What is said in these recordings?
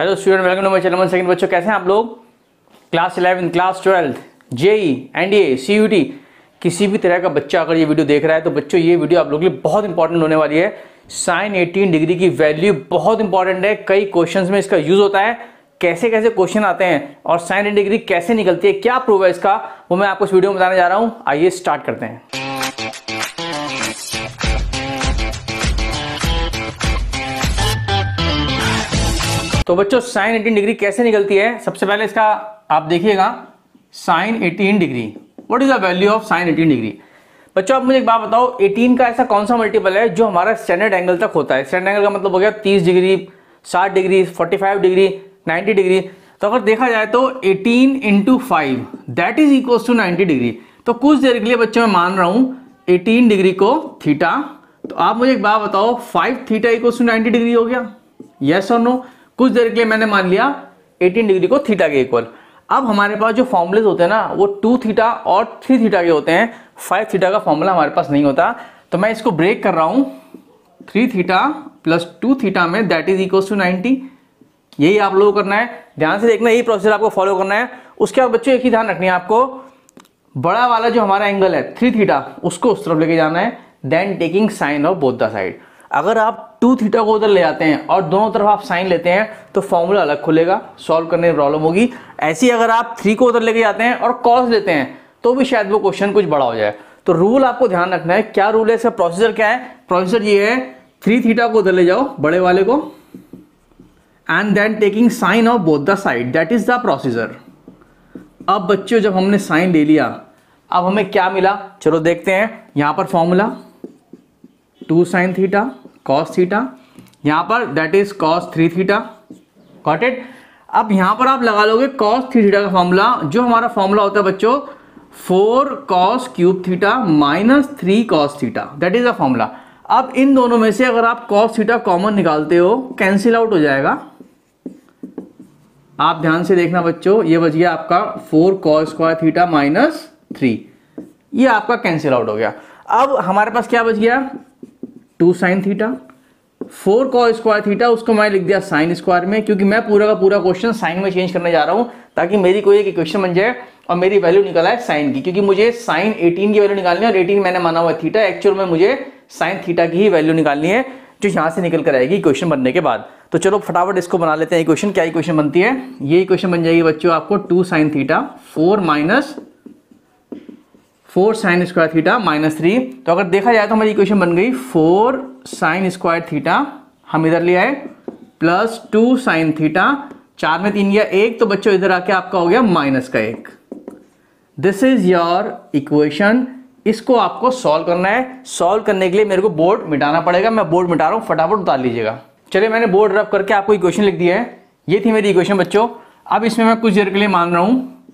Hello student welcome to my channel second बच्चों, कैसे हैं आप लोग? Class eleven class twelfth JEE NDA CUET किसी भी तरह का बच्चा अगर ये वीडियो देख रहा है तो बच्चों, ये वीडियो आप लोगों के लिए बहुत इंपॉर्टेंट होने वाली है। साइन 18 डिग्री की वैल्यू बहुत इंपॉर्टेंट है। कई क्वेश्चन में इसका यूज़ होता है। कैसे कैसे क्वेश्चन आते हैं और साइन डिग्री कैसे निकलती है, क्या प्रूव है इसका, वो मैं आपको इस वीडियो में बताने जा रहा हूँ। आइए स्टार्ट करते हैं। तो बच्चों साइन 18 डिग्री कैसे निकलती है? सबसे पहले इसका आप देखिएगा sine 18 degree what is the value of sine 18 degree बच्चों, आप मुझे एक बात बताओ 18 का ऐसा कौन सा मल्टीपल है जो हमारा स्टैंडर्ड एंगल तक होता है? स्टैंडर्ड एंगल का मतलब हो गया 30 डिग्री 60 डिग्री 45 डिग्री 90 डिग्री तो अगर देखा जाए तो 18 into five that is equal to 90 degree तो कुछ देर के लिए बच्चों, मैं मान रहा हूँ 18 डिग्री को थीटा तो आप मुझे एक बात बताओ 5 थीटा इक्वल टू 90 डिग्री हो गया? यस और नो कुछ देर के लिए मैंने मान लिया 18 डिग्री को थीटा के इक्वल अब हमारे पास जो फॉर्मुलेज होते हैं ना, वो टू थीटा और थ्री थीटा के होते हैं. फाइव थीटा का फॉर्मूला हमारे पास नहीं होता. तो मैं इसको ब्रेक कर रहा हूँ. Three theta plus two theta में that is equal to ninety यही आप लोगों को करना है. ध्यान से देखना, यही प्रोसेस आपको फॉलो करना है. उसके बाद बच्चों, एक ही ध्यान रखनी है आपको. बड़ा वाला जो हमारा एंगल है थ्री थीटा उसको उस तरफ़ लेके जाना है. Then taking sine of both the side अगर आप टू थीटा को उधर ले जाते हैं और दोनों तरफ़ आप साइन लेते हैं तो फॉर्मूला अलग खुलेगा सॉल्व करने में प्रॉब्लम होगी। ऐसे अगर आप थ्री को उधर लेके जाते हैं और कॉस लेते हैं तो भी शायद वो क्वेश्चन कुछ बड़ा हो जाए। तो रूल आपको ध्यान रखना है, क्या रूल है, इसका प्रोसीजर क्या है? प्रोसीजर ये है थ्री थीटा को उधर ले जाओ, बड़े वाले को and then taking sine of both the side that is the procedure अब बच्चों, जब हमने साइन ले लिया, अब हमें क्या मिला? चलो देखते हैं, यहाँ पर formula two sine theta cos theta यहाँ पर that is cos three theta got it अब यहाँ पर आप लगा लोगे कॉस थ्री थीटा का फॉर्मूला जो हमारा फॉर्मूला होता है बच्चों four cos cube theta minus three cos theta that is a formula अब इन दोनों में से अगर आप कॉस थीटा कॉमन निकालते हो कैंसिल आउट हो जाएगा। आप ध्यान से देखना बच्चों, ये बच गया आपका four cos square theta minus three ये आपका कैंसिल आउट हो गया। अब हमारे पास क्या बच गया? Two sine theta, four cos square theta, उसको मैं लिख दिया साइन स्क्वायर में, क्योंकि मैं पूरा का पूरा क्वेश्चन साइन में चेंज करने जा रहा हूँ, ताकि मेरी कोई एक इक्वेशन बन जाए और मेरी वैल्यू निकल आए साइन की, क्योंकि मुझे साइन 18 की वैल्यू निकालनी है और 18 मैंने माना हुआ थीटा एक्चुअल में मुझे साइन थीटा की ही वैल्यू निकालनी है, जो यहाँ से निकल कर आएगी इक्वेशन बनने के बाद। तो चलो फटाफट इसको बना लेते हैं इक्वेशन क्या इक्वेशन बनती है? ये इक्वेशन बन जाएगी बच्चों आपको two sine theta four minus four sine square theta minus three. तो अगर देखा जाए तो हमारी इक्वेशन बन गई फोर साइन स्क्वायर थीटा। हम इधर ले आए प्लस टू साइन थीटा। चार में तीन गया एक तो बच्चों इधर आके आपका हो गया माइनस का एक। दिस इज़ योर इक्वेशन इसको आपको सॉल्व करना है। सॉल्व करने के लिए मेरे को बोर्ड मिटाना पड़ेगा। मैं बोर्ड मिटा रहा हूँ। फटाफट उतार लीजिएगा। चलिए, मैंने बोर्ड रब करके आपको इक्वेशन लिख दिया है। ये थी मेरी इक्वेशन बच्चों। अब इसमें मैं कुछ देर के लिए मान रहा हूँ।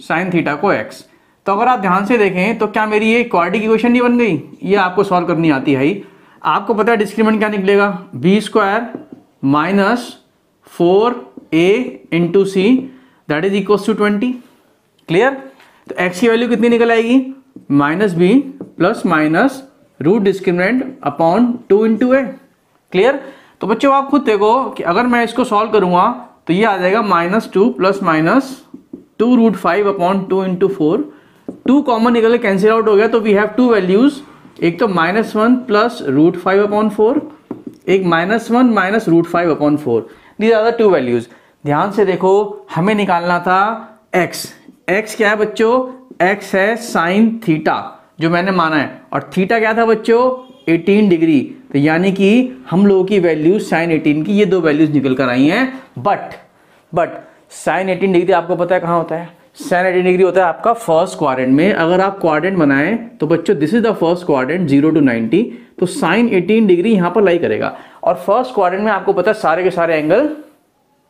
साइन थीटा को एक्स तो अगर आप ध्यान से देखें तो क्या मेरी ये क्वाड्रिक इक्वेशन नहीं बन गई? ये आपको सॉल्व करनी आती है आपको पता है डिस्क्रिमेंट क्या निकलेगा? B square minus four A into C that is equal to twenty clear तो एक्स की वैल्यू कितनी निकल आएगी? Minus B plus minus root discriminant upon two into A clear तो बच्चों, आप खुद देखो कि अगर मैं इसको सॉल्व करूँगा तो ये आ जाएगा minus two plus minus two root five upon two into four two common निकल कैंसिल आउट हो गया तो वी हैव टू वैल्यूज़ एक तो minus one plus root five upon four एक minus one minus root five upon four these are the two values ध्यान से देखो, हमें निकालना था x. x क्या है बच्चों? x है साइन थीटा जो मैंने माना है। और थीटा क्या था बच्चों? 18 डिग्री तो यानी कि हम लोगों की वैल्यूज़ साइन 18 की, ये दो वैल्यूज़ निकल कर आई हैं। बट बट साइन 18 डिग्री आपको पता है कहाँ होता है? साइन एटी डिग्री होता है आपका फ़र्स्ट क्वाड्रेंट में। अगर आप क्वारेंट बनाएँ तो बच्चों this is the first quadrant zero to ninety तो साइन 18 डिग्री यहाँ पर लाई करेगा। और फ़र्स्ट क्वाड्रेंट में आपको पता है सारे के सारे एंगल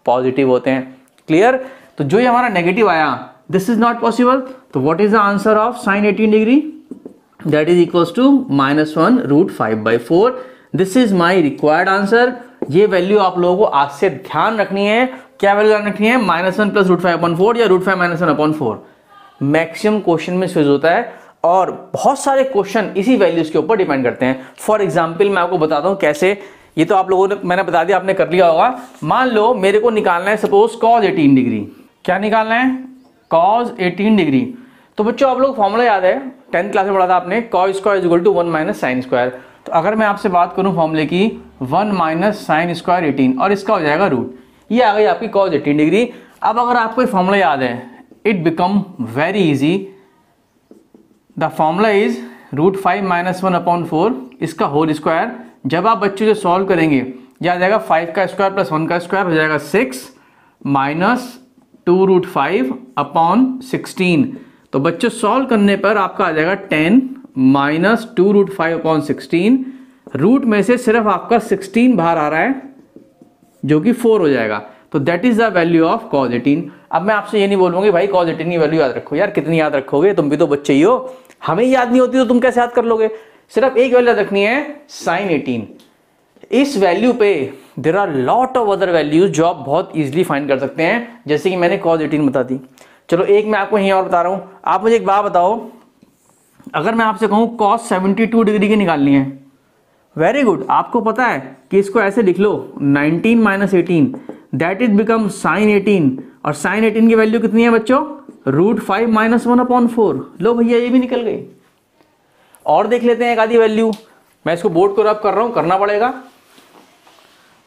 पॉजिटिव होते हैं। क्लियर तो जो ये हमारा नेगेटिव आया दिस इज़ नॉट पॉसिबल तो what is the answer of sine 18 degree that is equal to minus one root five by four this is my required answer ये वैल्यू आप लोगों को आज से ध्यान रखनी है। क्या वैल्यू ध्यान रखनी है? Minus one plus root five upon four या root five minus one upon four maximum question में स्विच होता है और बहुत सारे क्वेश्चन इसी वैल्यूज़ के ऊपर डिपेंड करते हैं। फॉर एग्ज़ाम्पल मैं आपको बताता हूँ कैसे। ये तो आप लोगों ने, मैंने बता दिया, आपने कर लिया होगा। मान लो मेरे को निकालना है सपोज़ कॉज 18 डिग्री क्या निकालना है? कॉज 18 डिग्री तो बच्चों, आप लोग फॉर्मूला याद है। टेंथ क्लास में पढ़ा था आपने cos square is equal to one minus sine square तो अगर मैं आपसे बात करूँ फॉर्मूले की one minus sine square eighteen और इसका हो जाएगा रूट ये आ गई आपकी कॉज एटीन डिग्री अब अगर आपको ये फॉर्मूला याद है it become very easy the formula is root five minus one upon four इसका होल स्क्वायर जब आप बच्चों से सॉल्व करेंगे, याद जाएगा फाइव का स्क्वायर प्लस वन का स्क्वायर हो जाएगा six minus two root five upon sixteen तो बच्चों सॉल्व करने पर आपका आ जाएगा ten minus two root five upon sixteen root में से सिर्फ़ आपका सिक्सटीन बाहर आ रहा है. जो कि फोर हो जाएगा। तो that is the value of cos eighteen अब मैं आपसे ये नहीं बोलूँगी, भाई कॉज एटीन की वैल्यू याद रखो यार, कितनी याद रखोगे? तुम भी तो बच्चे ही हो। हमें याद नहीं होती तो तुम कैसे याद कर लोगे? सिर्फ़ एक वैल्यू याद रखनी है साइन एटीन इस वैल्यू पे there are lot of other values जो आप बहुत इजिली फाइंड कर सकते हैं, जैसे कि मैंने कॉज एटीन बता दी। चलो, एक मैं आपको यहीं और बता रहा हूँ। आप मुझे एक बात बताओ। अगर मैं आपसे कहूँ कॉस 72 डिग्री की निकालनी है वेरी गुड आपको पता है कि इसको ऐसे लिख लो 19 minus eighteen that is become sine 18 और साइन 18 की वैल्यू कितनी है बच्चों? Root five minus one upon four लो भैया, ये भी निकल गई। और देख लेते हैं एक आधी वैल्यू मैं इसको बोर्ड को रब कर रहा हूँ, करना पड़ेगा।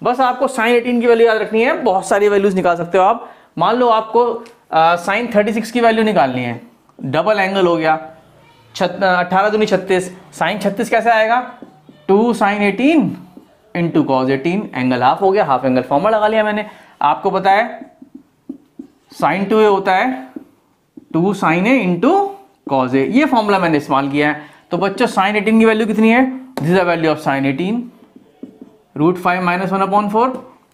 बस आपको साइन एटीन की वैल्यू याद रखनी है। बहुत सारी वैल्यूज़ निकाल सकते हो आप। मान लो आपको साइन थर्टी सिक्स की वैल्यू निकालनी है। डबल एंगल हो गया। अट्ठारह दूनी छत्तीस। साइन छत्तीस कैसे आएगा? Two sine eighteen into cos eighteen angle half हो गया हाफ़ एंगल फॉर्मूला लगा लिया मैंने। आपको है, साइन टू ए होता है, two sine A into cos A. ये फॉर्मूला मैंने इस्तेमाल किया है। तो बच्चों, साइन एटीन की वैल्यू कितनी है? This is the value of sine eighteen. Root five minus one upon four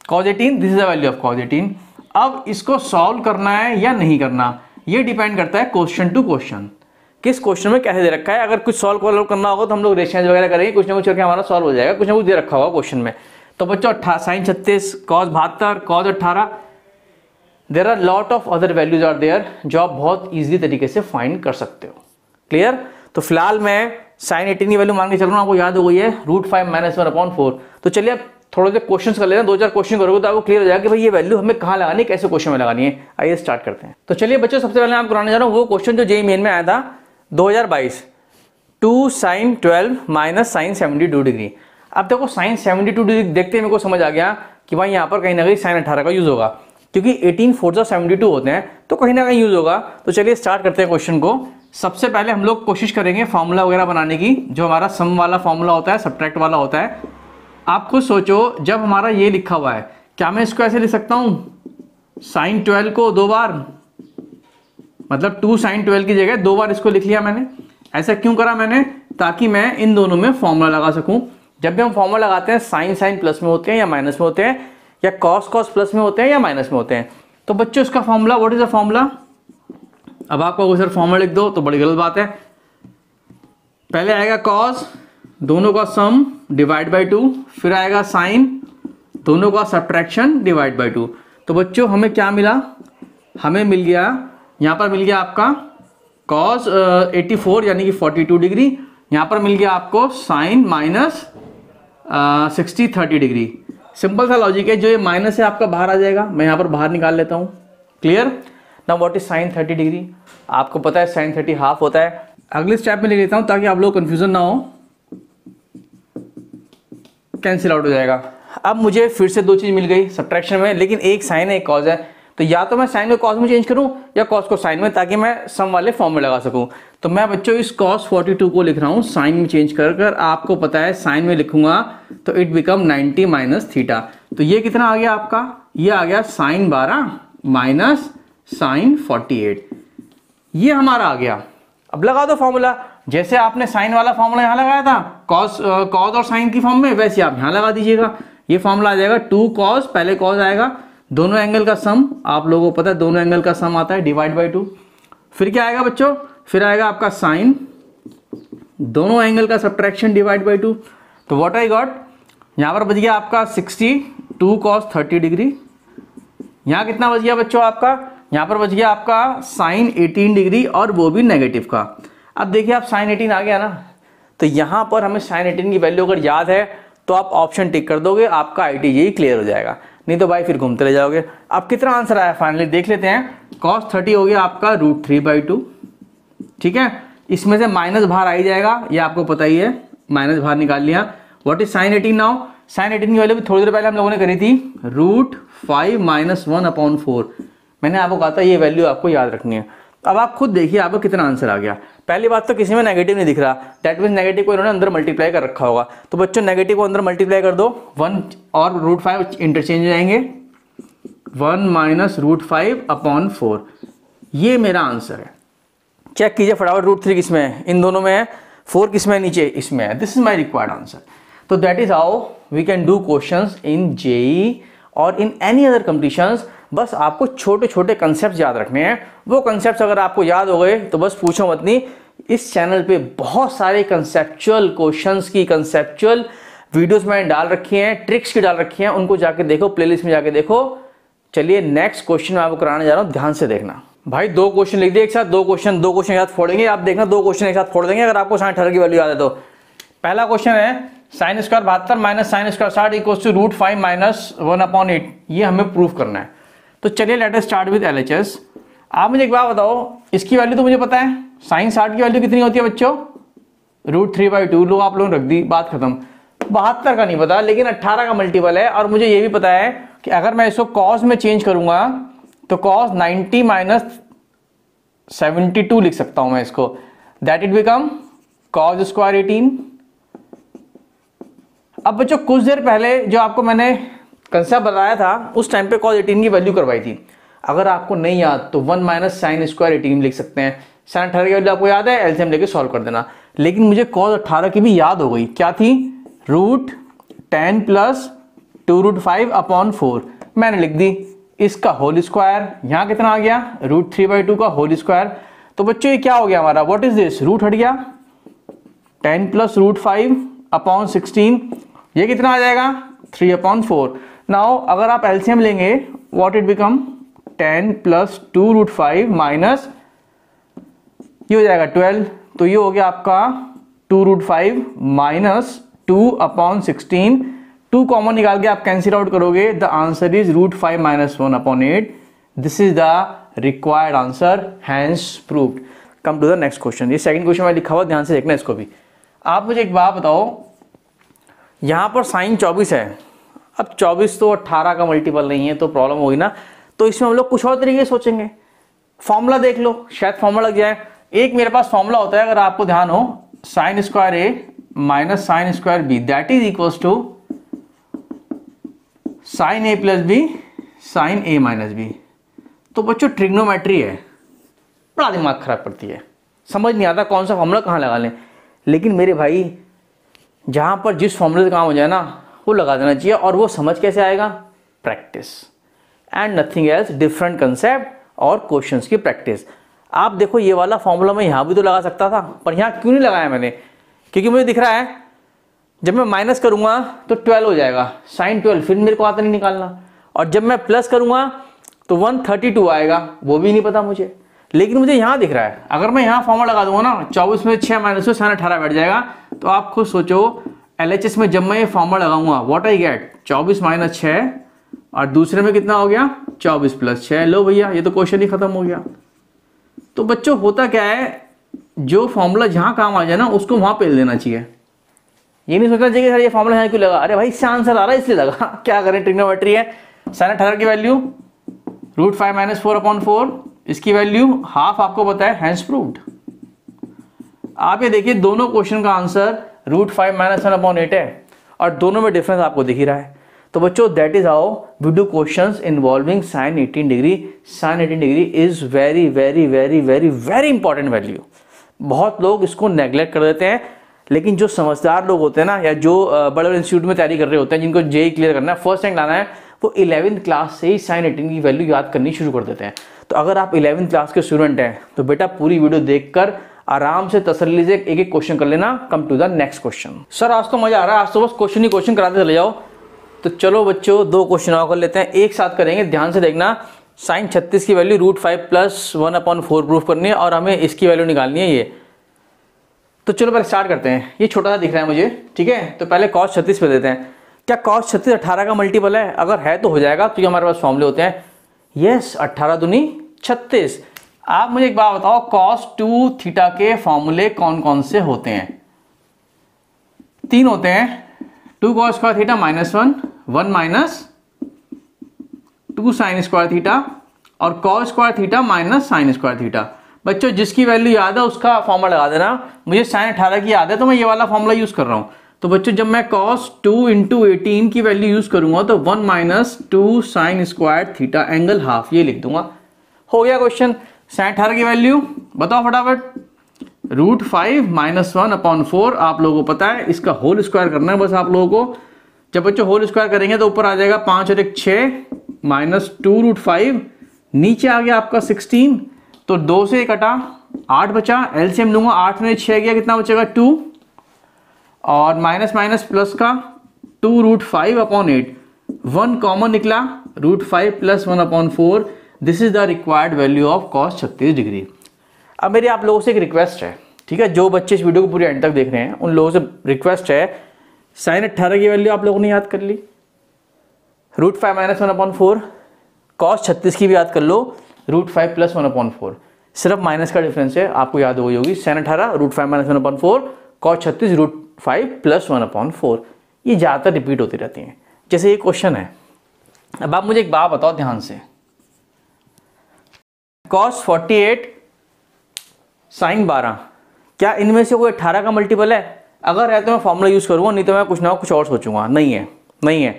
cos eighteen this is the value of cos eighteen. अब इसको सॉल्व करना है या नहीं करना? ये डिपेंड करता है क्वेश्चन टू क्वेश्चन किस क्वेश्चन में कैसे दे रखा है? अगर कुछ सॉल्व करना होगा तो हम लोग रेशियंस वगैरह करेंगे, कुछ ना कुछ करके हमारा सॉल्व हो जाएगा। कुछ ना कुछ दे रखा होगा क्वेश्चन में। तो बच्चों, अट्ठा, साइन, छत्तीस कॉज बहत्तर कॉज अट्ठारह। There are lot of other values are there जो आप बहुत ईजिली तरीके से फाइंड कर सकते हो। क्लियर तो फ़िलहाल मैं साइन एटीन की वैल्यू मान के चल रहा हूँ आपको याद हो गई है root five minus one upon four तो चलिए आप थोड़े से क्वेश्चन कर लेते हैं दो चार क्वेश्चन करोगे तो आपको क्लियर हो जाएगा कि भाई ये वैल्यू हमें कहाँ लगानी है, कैसे क्वेश्चन में लगानी है। आइए स्टार्ट करते हैं। तो चलिए बच्चों, सबसे पहले आप कराने जा रहा हूँ, वो क्वेश्चन जो जे मेन में आया था 2022 two sine twelve minus sine seventy two degree. अब देखो, साइन सेवेंटी टू डिग्री देखते मेरे को समझ आ गया कि भाई यहाँ पर कहीं ना कहीं साइन अठारह का यूज़ होगा। क्योंकि एटीन फोर जो सेवेंटी टू होते हैं तो कहीं ना कहीं यूज़ होगा। तो चलिए स्टार्ट करते हैं क्वेश्चन को। सबसे पहले हम लोग कोशिश करेंगे फॉर्मूला वगैरह बनाने की। जो हमारा सम वाला फॉर्मूला होता है, सब्ट्रैक्ट वाला होता है, आप खुद सोचो, जब हमारा ये लिखा हुआ है, क्या मैं इसको ऐसे लिख सकता हूँ? साइन ट्वेल्व को दो बार मतलब टू साइन ट्वेल्व की जगह दो बार इसको लिख लिया मैंने। ऐसा क्यों करा मैंने? ताकि मैं इन दोनों में फॉर्मूला लगा सकूँ। जब भी हम फॉर्मूला लगाते हैं साइन साइन प्लस में होते हैं या माइनस में होते हैं, या कॉस कॉस प्लस में होते हैं या माइनस में होते हैं। तो बच्चों, इसका formula what is a formula अब आपको सर फॉर्मूला लिख दो तो बड़ी गलत बात है। पहले आएगा कॉस दोनों का सम डिवाइड बाई टू फिर आएगा साइन दोनों का सब्ट्रैक्शन डिवाइड बाई टू तो बच्चों, हमें क्या मिला? हमें मिल गया यहाँ पर मिल गया आपका कॉस एटी फोर यानी कि फोर्टी टू डिग्री। यहाँ पर मिल गया आपको sine minus sixty thirty degree. Simple सा लॉजिक है, जो ये माइनस है, आपका बाहर आ जाएगा। मैं यहाँ पर बाहर निकाल लेता हूँ। क्लियर ना what is sine thirty degree? आपको पता है साइन थर्टी हाफ़ होता है। अगले स्टेप में ले लेता हूँ, ताकि आप लोग कंफ्यूजन ना हो। कैंसिल आउट हो जाएगा। अब मुझे फिर से दो चीज़ मिल गई सब्ट्रैक्शन में। लेकिन एक साइन है, एक कॉज है। तो या तो मैं साइन को कॉस में चेंज करूँ, या कॉस को साइन में, ताकि मैं सम वाले फॉर्म में लगा सकूँ। तो मैं बच्चों इस कॉस 42 को लिख रहा हूँ साइन में चेंज कर कर, आपको पता है साइन में लिखूँगा तो इट बिकम 90 माइनस थीटा तो ये कितना आ गया आपका? ये आ गया साइन 12 माइनस साइन 48 ये हमारा आ गया। अब लगा दो फॉर्मूला जैसे आपने साइन वाला फॉर्मूला यहाँ लगाया था कॉस कॉज और साइन की फॉर्म में, वैसे आप यहाँ लगा दीजिएगा। ये फॉर्मूला आ जाएगा टू कॉस पहले कॉज आएगा दोनों एंगल का सम आप लोगों को पता है, दोनों एंगल का सम आता है डिवाइड बाई टू फिर क्या आएगा बच्चों? फिर आएगा आपका साइन दोनों एंगल का सब्ट्रैक्शन डिवाइड बाई टू तो वॉट आई गॉट यहाँ पर बच गया आपका sixty two cos thirty degree यहाँ कितना बच गया बच्चों आपका? यहाँ पर बच गया आपका साइन एटीन डिग्री और वो भी नेगेटिव का. अब देखिए आप साइन एटीन आ गया ना? तो यहाँ पर हमें साइन एटीन की वैल्यू अगर याद है तो आप ऑप्शन टिक कर दोगे, आपका आई टी क्लियर हो जाएगा. नहीं तो भाई फिर घूमते रह जाओगे। अब कितना आंसर आया फाइनली देख लेते हैं। कॉस थर्टी हो गया आपका रूट थ्री बाई टू ठीक है? इसमें से माइनस बाहर आ ही जाएगा। ये आपको पता ही है। माइनस बाहर निकाल लिया। What is sine eighteen now sine eighteen की वैल्यू भी थोड़ी देर पहले हम लोगों ने करी थी। Root five minus one upon four मैंने आपको कहा था, ये वैल्यू आपको याद रखनी है। अब आप खुद देखिए, आपको कितना आंसर आ गया। पहली बात तो किसी में नेगेटिव नहीं दिख रहा। दैट मीन नेगेटिव को इन्होंने अंदर मल्टीप्लाई कर रखा होगा। तो बच्चों नेगेटिव को अंदर मल्टीप्लाई कर दो। वन और रूट फाइव इंटरचेंज जाएँगे। One minus root five upon four ये मेरा आंसर है। चेक कीजिए फटाफट रूट थ्री किसमें है? इन दोनों में है। फोर किसमें नीचे इसमें है। This is my required answer तो that is how we can do question in JEE और इन एनी अदर कंपटीशंस बस आपको छोटे छोटे कंसेप्ट याद रखने हैं। वो कंसेप्ट अगर आपको याद हो गए तो बस पूछो मत नहीं। इस चैनल पे बहुत सारे कंसेप्चुअल क्वेश्चंस की कंसेप्चुअल वीडियोस मैंने डाल रखी हैं ट्रिक्स की डाल रखी हैं, उनको जाके देखो प्लेलिस्ट में जाके देखो। चलिए नेक्स्ट क्वेश्चन मैं आपको कराने जा रहा हूँ, ध्यान से देखना। भाई, दो क्वेश्चन लिख दिए एक साथ, दो क्वेश्चन दो क्वेश्चन एक साथ फोड़ेंगे, आप देखना, दो क्वेश्चन एक साथ फोड़ देंगे, अगर आपको साइन अठारह की वैल्यू याद है तो। पहला क्वेश्चन है साइन स्क्वायर बहत्तर माइनस साइन स्क्वायर साठ equal to root five minus one upon eight ये हमें प्रूफ करना है। तो चलिए let us start with LHS आप मुझे एक बात बताओ, इसकी वैल्यू तो मुझे पता है? साइन साठ की वैल्यू कितनी होती है बच्चों? रूट थ्री बाई टू लो आप लोगों ने रख दी, बात खत्म। बहत्तर का नहीं पता, लेकिन अट्ठारह का मल्टीपल है, और मुझे ये भी पता है कि अगर मैं इसको कॉस में चेंज करूँगा तो cos ninety minus seventy two लिख सकता हूँ मैं इसको। That it become cos square eighteen अब बच्चों, कुछ देर पहले जो आपको मैंने कंसेप्ट बताया था, उस टाइम पे कॉज एटीन की वैल्यू करवाई थी। अगर आपको नहीं याद तो one minus sine square eighteen लिख सकते हैं। साइन अठारह की वैल्यू आपको याद है एल्सियम लेके सॉल्व कर देना। लेकिन मुझे कॉज अट्ठारह की भी याद हो गई। क्या थी? Root ten plus two root five upon four मैंने लिख दी, इसका होल स्क्वायर यहाँ कितना आ गया? रूट थ्री बाई टू का होल स्क्वायर तो बच्चों, ये क्या हो गया हमारा? व्हाट इज़ दिस रूट हट गया। Ten plus root five upon sixteen ये कितना आ जाएगा? थ्री अपॉन फोर नाउ अगर आप एल्सियम लेंगे what it become ten plus two root five minus ये हो जाएगा ट्वेल्व तो ये हो गया आपका two root five minus two upon sixteen two common निकाल के आप कैंसिल आउट करोगे the answer is root five minus one upon eight this is the required answer hence proved come to the next question ये second question में लिखा हुआ, ध्यान से देखना इसको भी। आप मुझे एक बात बताओ, यहाँ पर साइन चौबीस है। अब 24 तो 18 का मल्टीपल नहीं है तो प्रॉब्लम होगी ना। तो इसमें हम लोग कुछ और तरीके सोचेंगे। फॉर्मूला देख लो, शायद फॉर्मूला लग जाए। एक मेरे पास फॉर्मूला होता है, अगर आपको ध्यान हो sine square A minus sine square B that is equal to sine A plus B sine A minus B तो बच्चों ट्रिग्नोमेट्री है। बड़ा दिमाग खराब पड़ती है। समझ नहीं आता कौन सा फॉर्मूला कहाँ लगा लें। लेकिन मेरे भाई, जहाँ पर जिस फॉर्मूले से काम हो जाए ना वो लगा देना चाहिए और वो समझ कैसे आएगा? Practice and nothing else different concept और क्वेश्चन की प्रैक्टिस आप देखो, ये वाला फॉर्मूला मैं यहाँ भी तो लगा सकता था, पर यहाँ क्यों नहीं लगाया मैंने? क्योंकि मुझे दिख रहा है, जब मैं माइनस करूँगा तो ट्वेल्व हो जाएगा। साइन ट्वेल्व फिर मेरे को आता नहीं निकालना। और जब मैं प्लस करूँगा तो वन थर्टी टू आएगा। वो भी नहीं पता मुझे। लेकिन मुझे यहाँ दिख रहा है। अगर मैं यहाँ फॉर्मूला लगा दूँगा ना, चौबीस में छह माइनस में साइन अठारह बैठ जाएगा तो आप खुद सोचो एल में जब मैं ये फॉर्मूला लगाऊँगा वॉट आई गेट चौबीस माइनस छ और दूसरे में कितना हो गया? चौबीस प्लस छ लो भैया, ये तो क्वेश्चन ही खत्म हो गया। तो बच्चों, होता क्या है? जो फॉर्मूला जहाँ काम आ जाए ना, उसको वहाँ पेल देना चाहिए। ये नहीं सोचना चाहिए सर ये फॉर्मूला है क्यों लगा? अरे भाई, इससे आंसर आ रहा है, इसलिए लगा। क्या करें? ट्रिग्नोमेट्री है। साइन अठारह की value root five minus four upon four इसकी वैल्यू हाफ़ आपको पता है हैंस प्रूव्ड आप ये देखिए, दोनों क्वेश्चन का answer root five minus one upon eight है, और दोनों में डिफरेंस आपको दिख ही रहा है। तो बच्चों that is how we do question involving sine 18 degree sine 18 degree is very very very very very important value बहुत लोग इसको नेग्लेक्ट कर देते हैं, लेकिन जो समझदार लोग होते हैं ना, या जो बड़े बड़े इंस्टीट्यूट में तैयारी कर रहे होते हैं, जिनको जे क्लियर करना है फ़र्स्ट रैंक लाना है, वो इलेवंथ क्लास से ही साइन एटीन की वैल्यू याद करनी शुरू कर देते हैं। तो अगर आप इलेवंथ क्लास के स्टूडेंट हैं तो बेटा पूरी वीडियो देखकर आराम से तसली से एक एक क्वेश्चन कर लेना come to the next question sir आज तो मज़ा आ रहा है, आज तो बस क्वेश्चन ही क्वेश्चन कराते चले जाओ। तो चलो बच्चों, दो क्वेश्चन और कर लेते हैं। एक साथ करेंगे, ध्यान से देखना। साइन छत्तीस की value root five plus one upon four proof करनी है और हमें इसकी वैल्यू निकालनी है ये। तो चलो पहले स्टार्ट करते हैं। ये छोटा सा दिख रहा है मुझे, ठीक है? तो पहले कॉस छत्तीस पे देते हैं। क्या कॉस छत्तीस अट्ठारह का मल्टीपल है? अगर है तो हो जाएगा, क्योंकि हमारे पास फॉर्मूले होते हैं। यस अट्ठारह दुनी छत्तीस। आप मुझे एक बात बताओ कॉस टू थीटा के फॉर्मूले कौन कौन से होते हैं? तीन होते हैं two cos square theta minus one one minus two sine square theta और cos square theta minus sine square theta बच्चों, जिसकी वैल्यू याद है, उसका फॉर्मूला लगा देना। मुझे साइन अठारह की याद है तो मैं ये वाला फॉर्मूला यूज़ कर रहा हूँ। तो बच्चों, जब मैं कॉस टू इंटू एटीन की वैल्यू यूज़ करूँगा तो one minus two sine square theta angle half ये लिख दूँगा। हो गया क्वेश्चन साइन अठारह की वैल्यू बताओ फटाफट. Root five minus one upon four आप लोगों को पता है, इसका होल स्क्वायर करना है बस आप लोगों को. जब बच्चों होल स्क्वायर करेंगे तो ऊपर आ जाएगा पाँच और एक छः माइनस टू रूट फाइव नीचे आ गया आपका सिक्सटीन तो दो से कटा आठ बचा एलसीएम लूँगा, आठ में छः गया, कितना बचेगा? टू और माइनस माइनस प्लस का two root five upon eight one common निकला root five plus one upon four this is the required value of cos छत्तीस डिग्री। अब मेरी आप लोगों से एक रिक्वेस्ट है, ठीक है? जो बच्चे इस वीडियो को पूरी एंड तक देख रहे हैं, उन लोगों से रिक्वेस्ट है साइन अट्ठारह की वैल्यू आप लोगों ने याद कर ली। Root five minus one upon four cos छत्तीस की भी याद कर लो root five plus one upon four सिर्फ़ माइनस का डिफरेंस है, आपको याद हो गई होगी साइन अठारह root five minus one upon four cos छत्तीस root five plus one upon four ये ज़्यादातर रिपीट होती रहती हैं। जैसे ये क्वेश्चन है। अब आप मुझे एक बात बताओ ध्यान से। कॉस फोर्टी एट साइन बारह। क्या इनमें से कोई अट्ठारह का मल्टीपल है? अगर है तो मैं फॉर्मूला यूज़ करूँगा नहीं तो मैं कुछ ना कुछ और सोचूँगा। नहीं है नहीं है।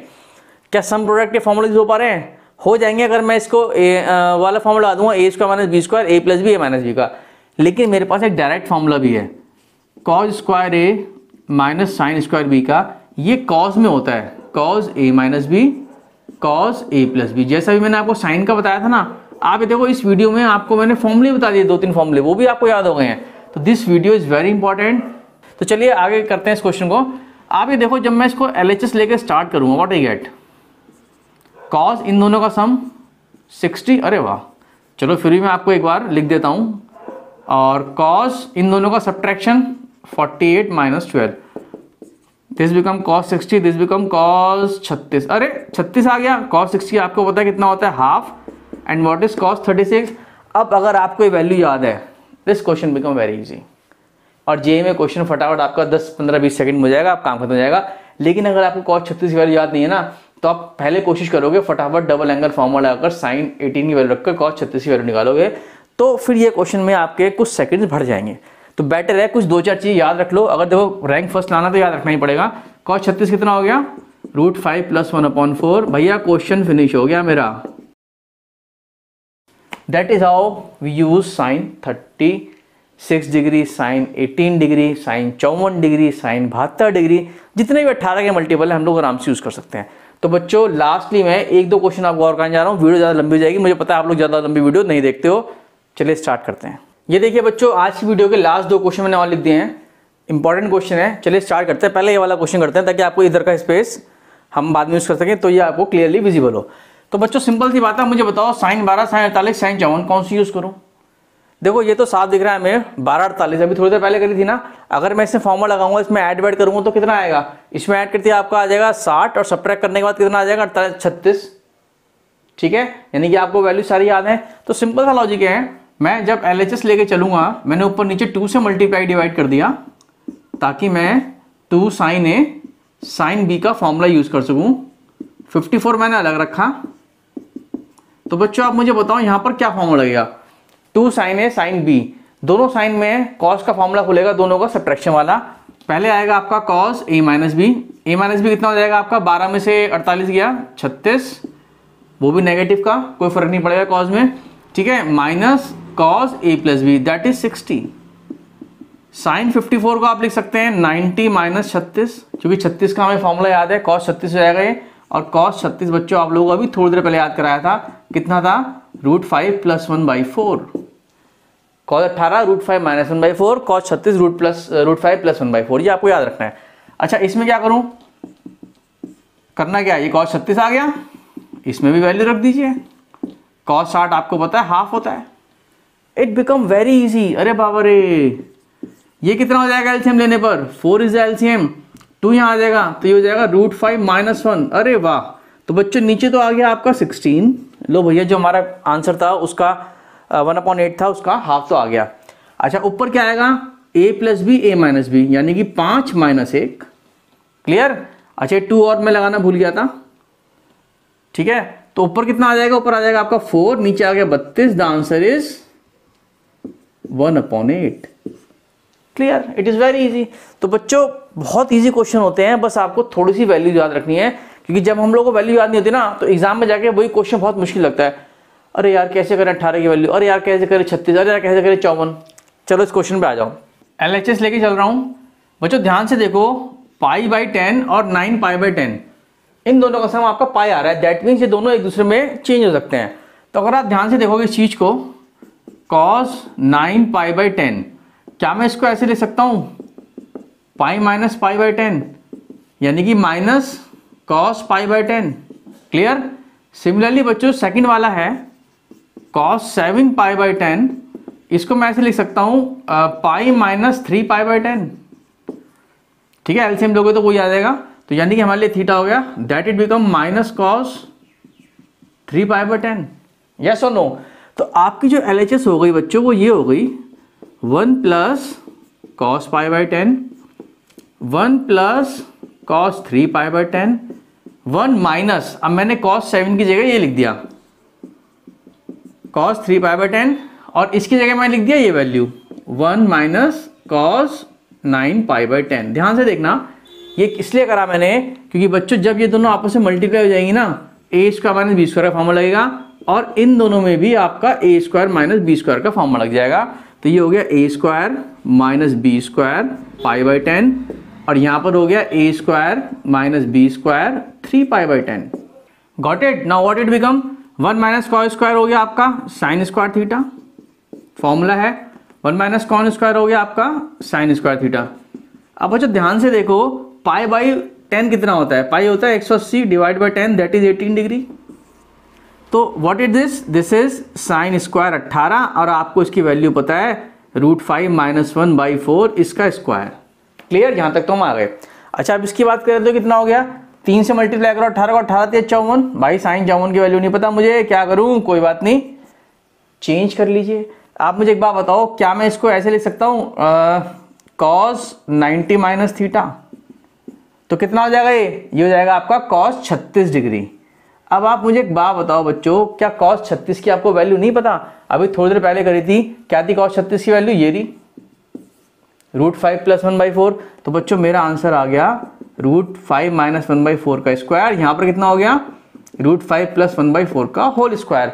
क्या सम प्रोडक्ट के फॉर्मूला यूज़ हो पा रहे हैं? हो जाएँगे अगर मैं इसको ए आ, वाला फॉर्मूला लगा दूँगा A square minus B square A plus B A minus B का। लेकिन मेरे पास एक डायरेक्ट फॉर्मूला भी है। Cos square A minus sine square B का ये कॉज में होता है। Cos A minus B cos A plus B जैसा भी मैंने आपको साइन का बताया था ना आप ये देखो, इस वीडियो में आपको मैंने फॉर्मूले बता दिए दो तीन फॉर्मूले वो भी आपको याद हो गए हैं। तो this video is very important तो चलिए, आगे करते हैं इस क्वेश्चन को। आप ये देखो, जब मैं इसको एलएचएस लेके स्टार्ट करूँगा वॉट आई गेट कॉस इन दोनों का सम 60 अरे वाह। चलो, फिर भी मैं आपको एक बार लिख देता हूँ। और कॉस इन दोनों का subtraction 48 eight minus twelve this become cos 60 this become cos 36 अरे 36 आ गया। कॉस 60 आपको पता है कितना होता है? Half and what is cos 36 अब अगर आपको ये वैल्यू याद है this question become very easy और जे में क्वेश्चन फटाफट आपका 10 15 20 सेकंड में हो जाएगा, आप काम खत्म हो जाएगा। लेकिन अगर आपको कॉस्ट छत्तीस की वैल्यू याद नहीं है ना तो आप पहले कोशिश करोगे फटाफट डबल एंगल फॉर्मूला लगाकर साइन 18 की वैल्यू रखकर कॉस छत्तीस की वैल्यू निकालोगे तो फिर ये क्वेश्चन में आपके कुछ सेकंड्स भर जाएँगे। तो बेटर है, कुछ दो चार चीज़ याद रख लो। अगर देखो रैंक फ़र्स्ट लाना तो याद रखना ही पड़ेगा। कॉस छत्तीस कितना हो गया? Root five plus one upon four भैया क्वेश्चन फिनिश हो गया मेरा। That is how we use sine thirty six degree sine eighteen degree sine चौवन डिग्री साइन बहत्तर डिग्री जितने भी अट्ठारह के मल्टीपल है, हम लोग आराम से यूज़ कर सकते हैं। तो बच्चों लास्टली मैं एक दो क्वेश्चन आपको और करने जा रहा हूँ। वीडियो ज़्यादा लंबी हो जाएगी। मुझे पता है आप लोग ज़्यादा लंबी वीडियो नहीं देखते हो। चलिए स्टार्ट करते हैं। ये देखिए बच्चों, आज की वीडियो के लास्ट दो क्वेश्चन मैंने और लिख दिए हैं। इंपॉर्टेंट क्वेश्चन है। चलिए स्टार्ट करते हैं। पहले ये वाला क्वेश्चन करते हैं, ताकि आपको इधर का स्पेस हम बाद में यूज़ कर सकें तो ये आपको क्लियरली विजिबल हो। तो बच्चों सिंपल सी बात है मुझे बताओ, साइन बारह, साइन अड़तालीस, साइन चौवन, कौन सी यूज़ करूँ? देखो, ये तो साफ़ दिख रहा है हमें बारह, अड़तालीस, अभी थोड़ी देर पहले करी थी ना, अगर मैं इसमें फॉर्मूला लगाऊँगा, इसमें ऐड वेड करूँगा तो कितना आएगा? इसमें ऐड करती आपका आ जाएगा साठ और सब्ट्रैक्ट करने के बाद कितना आ जाएगा? अड़तालीस, छत्तीस। ठीक है? यानी कि आपको वैल्यू सारी याद है। तो सिंपल सा लॉजिक है। मैं जब एल एच लेके चलूँगा, मैंने ऊपर नीचे टू से मल्टीप्लाई डिवाइड कर दिया, ताकि मैं two sine A sine B का फॉर्मूला यूज़ कर सकूँ। 54 मैंने अलग रखा। तो बच्चों, आप मुझे बताओ, यहाँ पर क्या फॉर्मूला लगेगा? Two sine A sine B दोनों साइन में कॉस का फॉर्मूला खुलेगा, दोनों का सब्ट्रैक्शन वाला। पहले आएगा आपका cos A minus B A minus B कितना हो जाएगा आपका? बारह में से अड़तालीस गया, छत्तीस। वो भी नेगेटिव का, कोई फ़र्क नहीं पड़ेगा कॉस में। ठीक है minus cos A plus B that is sixty sine fifty four को आप लिख सकते हैं नाइनटी माइनस छत्तीस। क्योंकि छत्तीस का हमें फॉर्मूला याद है कॉस छत्तीस हो जाएगा ये। और कॉस छत्तीस बच्चों, आप लोगों को अभी थोड़ी देर पहले याद कराया था, कितना था? Root five plus one by four cos अट्ठारह root five minus one by four cos छत्तीस root plus root five plus one by four ये आपको याद रखना है। अच्छा इसमें क्या करूँ? करना क्या? ये कॉस छत्तीस आ गया। इसमें भी वैल्यू रख दीजिए। कॉस साठ आपको पता है हाफ़ होता है। इट बिकम वेरी इजी अरे बाबा रे। ये कितना हो जाएगा एलसीएम लेने पर? फोर इज़ एलसीएम टू यहाँ आ जाएगा तो ये हो जाएगा रूट फाइव माइनस वन अरे वाह तो बच्चों नीचे तो आ गया आपका सिक्सटीन लो भैया, जो हमारा आंसर था, उसका वन अपॉइंट एट था, उसका हाफ़ तो आ गया। अच्छा ऊपर क्या आएगा? A plus B A minus B यानी कि पाँच माइनस एक। क्लियर अच्छा टू और मैं लगाना भूल गया था। ठीक है? तो ऊपर कितना आ जाएगा? ऊपर आ जाएगा आपका फोर नीचे आ गया बत्तीस। The answer is one upon eight clear it is very easy तो बच्चों, बहुत इजी क्वेश्चन होते हैं, बस आपको थोड़ी सी वैल्यू याद रखनी है, क्योंकि जब हम लोग को वैल्यू याद नहीं होती ना तो एग्ज़ाम में जाके वही क्वेश्चन बहुत मुश्किल लगता है। अरे यार, कैसे करें अट्ठारह की वैल्यू अरे यार, कैसे करें छत्तीस? अरे यार, कैसे करें चौवन? चलो इस क्वेश्चन पे आ जाओ। एल एच एस लेके चल रहा हूँ। बच्चों, ध्यान से देखो पाई बाई टेन और नाइन पाई बाई टेन इन दोनों का सम आपका पाई आ रहा है। दैट मीन्स ये दोनों एक दूसरे में चेंज हो सकते हैं। तो अगर आप ध्यान से देखोगे इस चीज़ को cos nine pi by ten क्या मैं इसको ऐसे ले सकता हूँ? Pi minus pi by ten, यानी कि minus cos pi by ten. Clear similarly बच्चों सेकंड वाला है cos seven pi by ten इसको मैं ऐसे लिख सकता हूँ pi minus three pi by ten. ठीक है एलसीएम लोगे तो वही आ जाएगा तो यानी कि हमारे लिए थीटा हो गया। That it become minus cos three pi by ten yes और नो तो आपकी जो एलएचएस हो गई बच्चों, वो ये हो गई one plus cos pi by ten, one plus cos three pi by ten, one minus, अब मैंने कॉस सेवन की जगह ये लिख दिया। Cos three pi by ten, और इसकी जगह मैंने लिख दिया ये value. One minus cos nine pi by ten. ध्यान से देखना, ये इसलिए करा मैंने, क्योंकि बच्चों, जब ये दोनों आपस में मल्टीप्लाई हो जाएँगी ना A square minus B square का फॉर्मूला लगेगा, और इन दोनों में भी आपका A square minus B square का फॉर्मूला लग जाएगा। तो ये हो गया A square minus B square pi by ten और यहाँ पर हो गया A square minus B square three pi by ten got it now what it become one minus cos square हो गया आपका साइन स्क्वायर थीटा फॉर्मूला है। One minus cos square हो गया आपका साइन स्क्वायर थीटा अब बच्चों ध्यान से देखो पाई बाई टेन कितना होता है? पाई होता है एक सौ अस्सी divide by ten that is eighteen degree तो what is this this is sine square अट्ठारह और आपको इसकी वैल्यू पता है root five minus one by four इसका स्क्वायर क्लियर यहाँ तक तो हम आ गए। अच्छा अब इसकी बात करें तो कितना हो गया? तीन से मल्टीप्लाई करो अठारह को अठारह तेज चौवन। भाई साइन चौवन की वैल्यू नहीं पता मुझे, क्या करूँ? कोई बात नहीं। चेंज कर लीजिए। आप मुझे एक बात बताओ, क्या मैं इसको ऐसे लिख सकता हूँ? कॉस नाइनटी माइनस थीटा तो कितना हो जाएगा ये? ये हो जाएगा आपका कॉस छत्तीस डिग्री। अब आप मुझे एक बात बताओ बच्चों, क्या कॉस छत्तीस की आपको वैल्यू नहीं पता? अभी थोड़ी देर पहले करी थी, क्या थी कॉस छत्तीस की वैल्यू ये रही root five plus one by four तो बच्चों, मेरा आंसर आ गया root five minus one by four का स्क्वायर यहाँ पर कितना हो गया? Root five plus one by four का होल स्क्वायर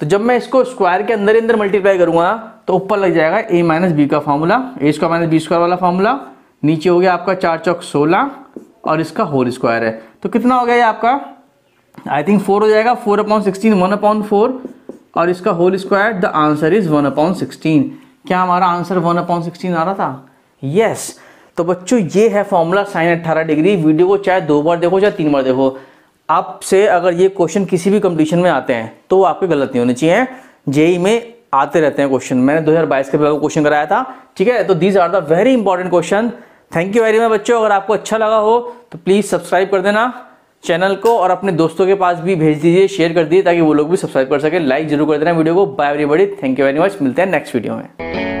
तो जब मैं इसको स्क्वायर के अंदर अंदर मल्टीप्लाई करूँगा तो ऊपर लग जाएगा ए माइनस बी का formula A square minus B square वाला फॉर्मूला नीचे हो गया आपका चार चौक सोलह और इसका होल स्क्वायर है। तो कितना हो गया ये आपका? आई थिंक फोर हो जाएगा four upon sixteen one upon four और इसका whole square the answer is one upon sixteen क्या हमारा आंसर वन अपॉन सिक्सटीन आ रहा था? Yes yes. तो बच्चों, ये है फॉर्मूला साइन अट्ठारह डिग्री वीडियो को चाहे दो बार देखो चाहे तीन बार देखो आपसे अगर ये क्वेश्चन किसी भी कंपटीशन में आते हैं तो वो आपके गलत नहीं होने चाहिए जेई में आते रहते हैं क्वेश्चन मैंने 2022 के पेपर क्वेश्चन कराया था, ठीक है? तो these are the very important question thank you very much बच्चों। अगर आपको अच्छा लगा हो तो प्लीज़ सब्सक्राइब कर देना। चैनल को और अपने दोस्तों के पास भी भेज दीजिए शेयर कर दीजिए, ताकि वो लोग भी सब्सक्राइब कर सके। लाइक ज़रूर कर देना वीडियो को। बाय बड़ी थैंक यू वेरी मच मिलते हैं नेक्स्ट वीडियो में।